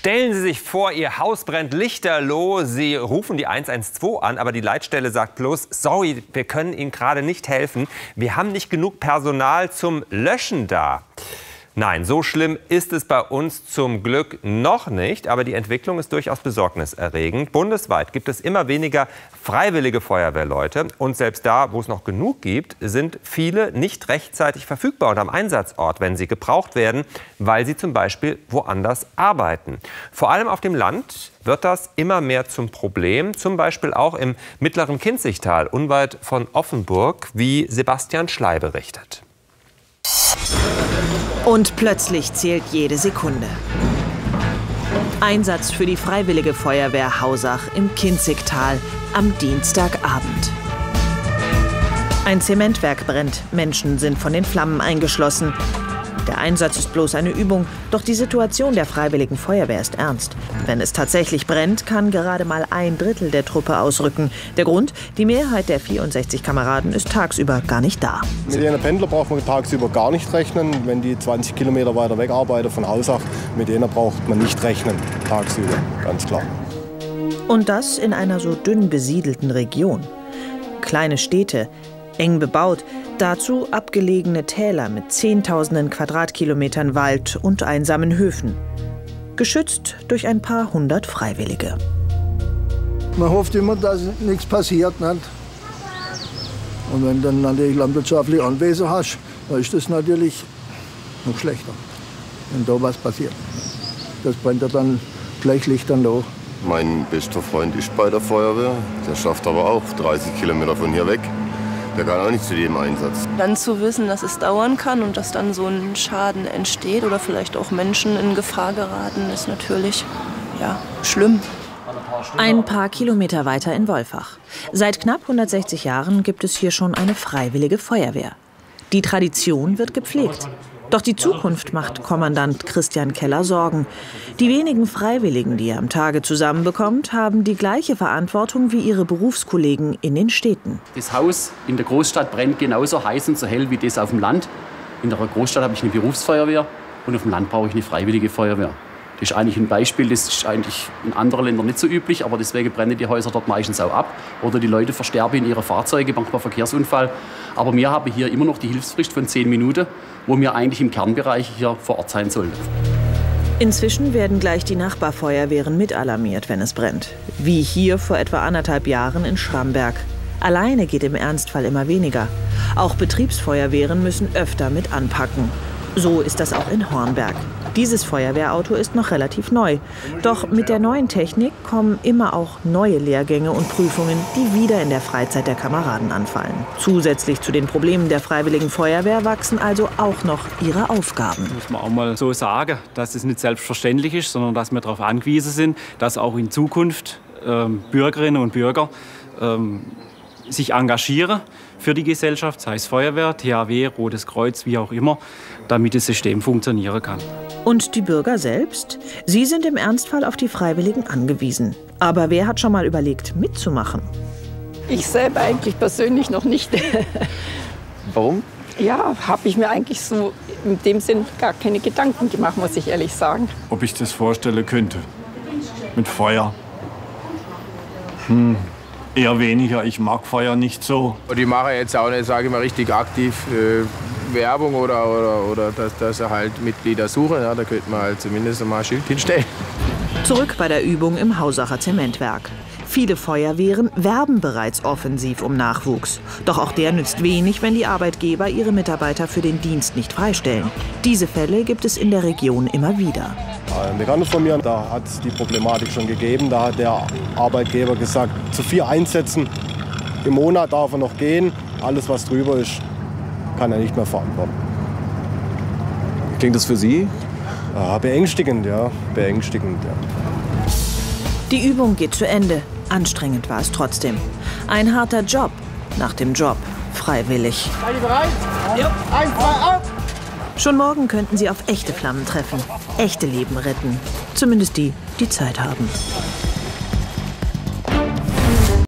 Stellen Sie sich vor, Ihr Haus brennt lichterloh. Sie rufen die 112 an, aber die Leitstelle sagt bloß, sorry, wir können Ihnen gerade nicht helfen. Wir haben nicht genug Personal zum Löschen da. Nein, so schlimm ist es bei uns zum Glück noch nicht, aber die Entwicklung ist durchaus besorgniserregend. Bundesweit gibt es immer weniger freiwillige Feuerwehrleute und selbst da, wo es noch genug gibt, sind viele nicht rechtzeitig verfügbar und am Einsatzort, wenn sie gebraucht werden, weil sie zum Beispiel woanders arbeiten. Vor allem auf dem Land wird das immer mehr zum Problem, zum Beispiel auch im mittleren Kinzigtal, unweit von Offenburg, wie Sebastian Schley berichtet. Und plötzlich zählt jede Sekunde. Einsatz für die Freiwillige Feuerwehr Hausach im Kinzigtal am Dienstagabend. Ein Zementwerk brennt, Menschen sind von den Flammen eingeschlossen. Der Einsatz ist bloß eine Übung, doch die Situation der Freiwilligen Feuerwehr ist ernst. Wenn es tatsächlich brennt, kann gerade mal ein Drittel der Truppe ausrücken. Der Grund, die Mehrheit der 64 Kameraden ist tagsüber gar nicht da. Mit denen Pendler braucht man tagsüber gar nicht rechnen. Wenn die 20 Kilometer weiter weg arbeiten von Hausach, mit denen braucht man nicht rechnen tagsüber, ganz klar. Und das in einer so dünn besiedelten Region. Kleine Städte, eng bebaut, dazu abgelegene Täler mit Zehntausenden Quadratkilometern Wald und einsamen Höfen. Geschützt durch ein paar hundert Freiwillige. Man hofft immer, dass nichts passiert. Nicht? Und wenn du dann natürlich landwirtschaftliche Anwesen hast, dann ist das natürlich noch schlechter, wenn da was passiert. Das brennt ja dann gleich lichterloh. Mein bester Freund ist bei der Feuerwehr. Der schafft aber auch 30 Kilometer von hier weg. Der kann auch nicht zu jedem Einsatz. Dann zu wissen, dass es dauern kann und dass dann so ein Schaden entsteht oder vielleicht auch Menschen in Gefahr geraten, ist natürlich ja, schlimm. Ein paar Kilometer weiter in Wolfach. Seit knapp 160 Jahren gibt es hier schon eine freiwillige Feuerwehr. Die Tradition wird gepflegt. Doch die Zukunft macht Kommandant Christian Keller Sorgen. Die wenigen Freiwilligen, die er am Tage zusammenbekommt, haben die gleiche Verantwortung wie ihre Berufskollegen in den Städten. Das Haus in der Großstadt brennt genauso heiß und so hell wie das auf dem Land. In der Großstadt habe ich eine Berufsfeuerwehr und auf dem Land brauche ich eine freiwillige Feuerwehr. Das ist eigentlich ein Beispiel, das ist eigentlich in anderen Ländern nicht so üblich, aber deswegen brennen die Häuser dort meistens auch ab. Oder die Leute versterben in ihre Fahrzeuge, manchmal Verkehrsunfall. Aber wir haben hier immer noch die Hilfsfrist von zehn Minuten, wo wir eigentlich im Kernbereich hier vor Ort sein sollen. Inzwischen werden gleich die Nachbarfeuerwehren mitalarmiert, wenn es brennt. Wie hier vor etwa anderthalb Jahren in Schramberg. Alleine geht im Ernstfall immer weniger. Auch Betriebsfeuerwehren müssen öfter mit anpacken. So ist das auch in Hornberg. Dieses Feuerwehrauto ist noch relativ neu. Doch mit der neuen Technik kommen immer auch neue Lehrgänge und Prüfungen, die wieder in der Freizeit der Kameraden anfallen. Zusätzlich zu den Problemen der Freiwilligen Feuerwehr wachsen also auch noch ihre Aufgaben. Muss man auch mal so sagen, dass es nicht selbstverständlich ist, sondern dass wir darauf angewiesen sind, dass auch in Zukunft ähm, Bürgerinnen und Bürger ähm, sich engagieren für die Gesellschaft, sei es Feuerwehr, THW, Rotes Kreuz, wie auch immer, damit das System funktionieren kann. Und die Bürger selbst? Sie sind im Ernstfall auf die Freiwilligen angewiesen. Aber wer hat schon mal überlegt, mitzumachen? Ich selber eigentlich persönlich noch nicht. Warum? Ja, habe ich mir eigentlich so in dem Sinn gar keine Gedanken gemacht, muss ich ehrlich sagen. Ob ich das vorstellen könnte. Mit Feuer. Hm, eher weniger. Ich mag Feuer nicht so. Und ich mache jetzt auch nicht, sage ich mal, richtig aktiv äh, Werbung oder, oder, oder dass, dass sie halt Mitglieder suchen. Ja, da könnte man halt zumindest mal ein Schild hinstellen. Zurück bei der Übung im Hausacher Zementwerk. Viele Feuerwehren werben bereits offensiv um Nachwuchs. Doch auch der nützt wenig, wenn die Arbeitgeber ihre Mitarbeiter für den Dienst nicht freistellen. Diese Fälle gibt es in der Region immer wieder. Ein Bekannter von mir, da hat es die Problematik schon gegeben. Da hat der Arbeitgeber gesagt, zu vier Einsätzen im Monat darf er noch gehen. Alles, was drüber ist, kann er nicht mehr verantworten. Klingt das für Sie? Ja, beängstigend, ja. Beängstigend, ja. Die Übung geht zu Ende. Anstrengend war es trotzdem. Ein harter Job nach dem Job. Freiwillig. Seid ihr bereit? Ja. Eins, zwei, ab! Schon morgen könnten sie auf echte Flammen treffen. Echte Leben retten. Zumindest die, die Zeit haben.